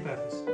purpose.